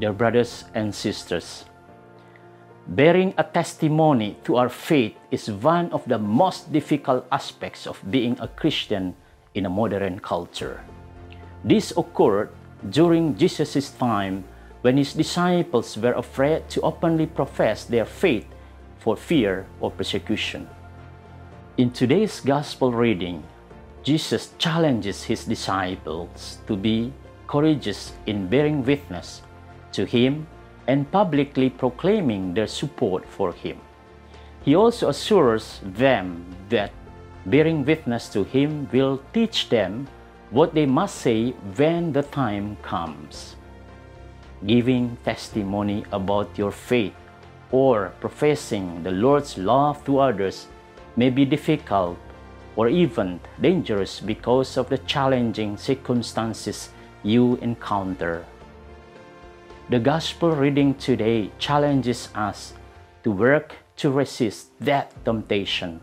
Dear brothers and sisters, bearing a testimony to our faith is one of the most difficult aspects of being a Christian in a modern culture. This occurred during Jesus' time when his disciples were afraid to openly profess their faith for fear of persecution. In today's gospel reading, Jesus challenges his disciples to be courageous in bearing witness to him and publicly proclaiming their support for him. He also assures them that bearing witness to him will teach them what they must say when the time comes. Giving testimony about your faith or professing the Lord's love to others may be difficult or even dangerous because of the challenging circumstances you encounter. The Gospel reading today challenges us to work to resist that temptation.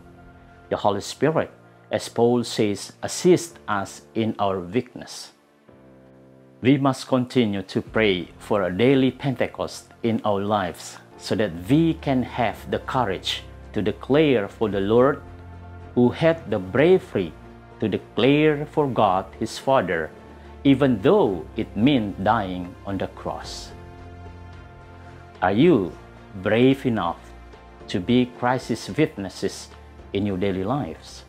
The Holy Spirit, as Paul says, assists us in our weakness. We must continue to pray for a daily Pentecost in our lives so that we can have the courage to declare for the Lord who had the bravery to declare for God his Father, even though it meant dying on the cross. Are you brave enough to be Christ's witnesses in your daily lives?